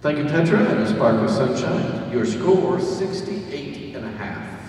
Thank you, Petra, and a spark of sunshine. Your score, 68 and a half.